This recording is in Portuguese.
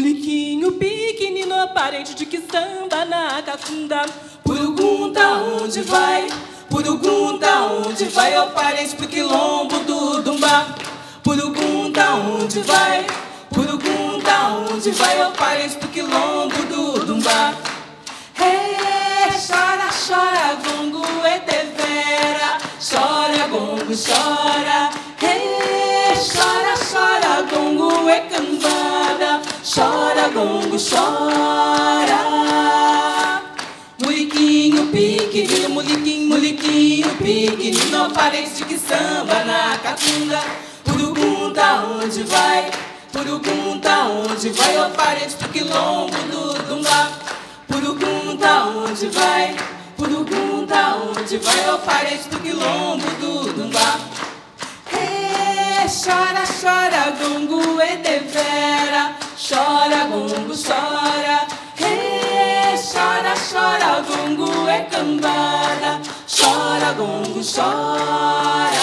Puliquinho, pequenino, aparente de que samba na cacunda. Purugunta, onde vai? Purugunta, onde vai? Eu parente pro quilombo do Dumba. Purugunta, onde vai? Purugunta, onde vai? Eu parente pro quilombo do Dumba. Hey, chora, chora, gongo, é etevera. Chora, gongo, chora. Chora, gongo, chora. Muliquinho, pique, muliquinho, muliquinho, pique. Não aparece que samba na catunda. Purugunta, onde vai? Purugunta, onde vai? Eu parente do quilombo do Dungá. Purugunta, onde vai? Purugunta, onde vai? Eu parente do quilombo do Dungá. Chora, chora, gongo e devera. Chora, gongo, chora. Chora, chora, gongo e cambada. Chora, gongo, chora.